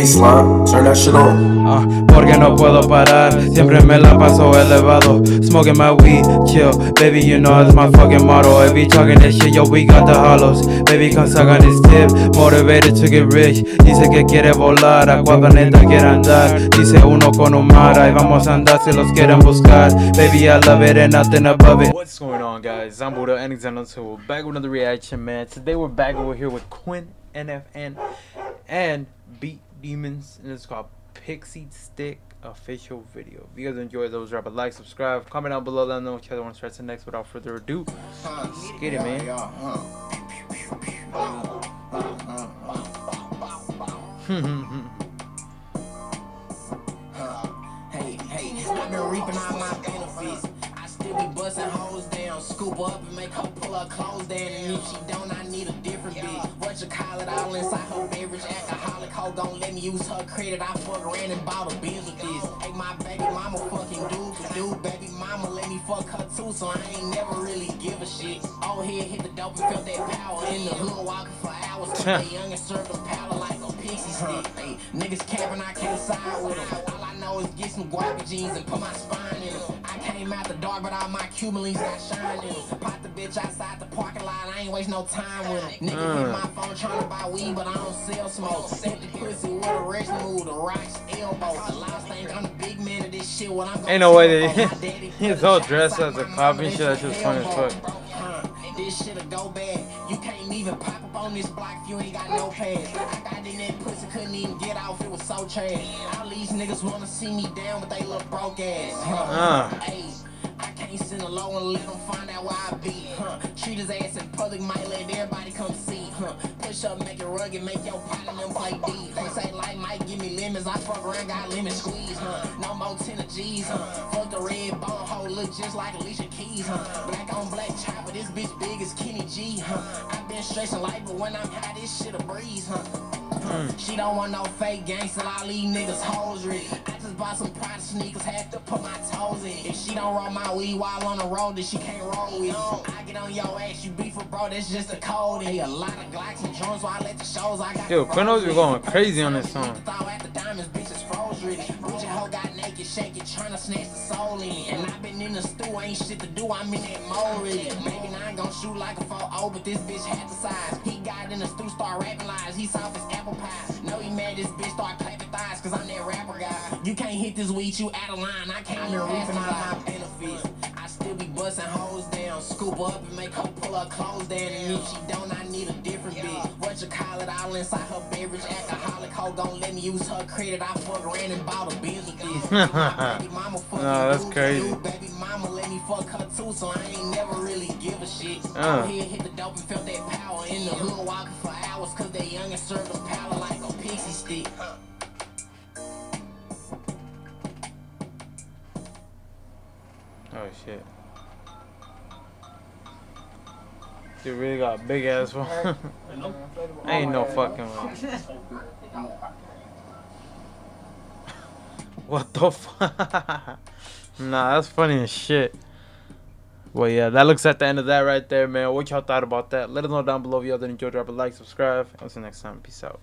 Hey slime, turn that shit on. Uh, porque no puedo parar, siempre me la paso elevado. Smoking my weed, chill, baby, you know it's my fucking motto. I be talking that shit, yo, we got the hollows. Baby, come suck on this tip, motivated to get rich. Dice que quiere volar, a cuál planeta quiere andar. Dice uno con un mar, ahí vamos a andar si los quieren buscar. Baby, I love it and nothing above it. What's going on, guys? I'm Buddha and Xzendo, so we're back with another reaction, man. Today we're back over here with Quin NFN and Beat Demons, and it's called Pixy Stick official video. If you guys enjoyed those, drop a like, subscribe, comment down below, let me know what you guys want to start to next. Without further ado, let's get it, man. Hey, hey, I've been reaping all my benefits. I still be busting down, scoop up and make her pull her clothes down. And if she don't, I need hoe gon' let me use her credit. I fuck around and bought a biz with this. Hey, my baby mama fucking dude for dude. Baby mama let me fuck her too, so I ain't never really give a shit. All here hit the dope and felt that power in the hood walking for hours. They young and serve the power like a pixie stick. Hey, niggas capping, I can't side with them. All I know is get some guava jeans and put my spine in them. Came out the dark, but all my Cuban links got shine in them. Pop the bitch outside the parking lot, I ain't waste no time with them. Nigga hit mm. my phone trying to buy weed, but I don't sell smoke. Set the pussy with a rich move, the rocks elbow. The last thing, I'm the big man of this shit. What I'm Ain't no way that he's all dressed as a cop and shit. That shit's funny as fuck. This shit'll go bad. You can't even pop up on this block if you ain't got no pads. I got in that pussy, couldn't even get off. It was so trash. All these niggas wanna see me down, but they look broke ass. Uh. Hey, I can't send a low and let them find out where I be. Huh. Treat his ass in public, might let everybody come see. Huh. Push up, make it rugged, make your partner them play D. lemons, I fuck around, got lemon squeeze. Huh. No more 10 of G's. Huh. Fuck the red bone hole, look just like Alicia Keys. Huh. Black on black chopper, this bitch big as Kenny G. Huh. I been stressing life, but when I'm high, this shit a breeze. Huh. Hmm. She don't want no fake gangster, all these niggas hoes. I just bought some Prada sneakers, had to put my toes in. If she don't roll my weed while on the road, then she can't roll with. I get on your ass, you beef with bro, that's just a code. Hey, a lot of Glocks and drones, while I let the shows I got. Yo, Quino's be going crazy on this song. Snatch the soul in. And I been in the stew, ain't shit to do, I'm in that mode really. Maybe I gon' shoot like a 4 but this bitch had the size. He got in the stew, start rapping lies, he soft as apple pie. No, he mad, this bitch start clapping thighs, cause I'm that rapper guy. You can't hit this weed, you out of line, I can't even all my benefits. I still be busting hoes down, scoop up and make her pull her clothes down. And if she don't, I need a different bitch. Call it, all inside her beverage. Alcoholic hoe gon' let me use her credit. I fuck around and bought a biz with this. Mama fuck No, that's crazy. Baby mama let me fuck her too, so I ain't never really give a shit. Uh. Here hit the dope and felt that power in the hood walking for hours, cause they young and serve the power like a pixie stick. Oh shit. Dude really got a big ass one. I Ain't no fucking way. What the fuck? nah, that's funny as shit. Well, yeah, that looks at the end of that right there, man. What y'all thought about that? Let us know down below if y'all did enjoy. Drop a like, subscribe. I'll see you next time. Peace out.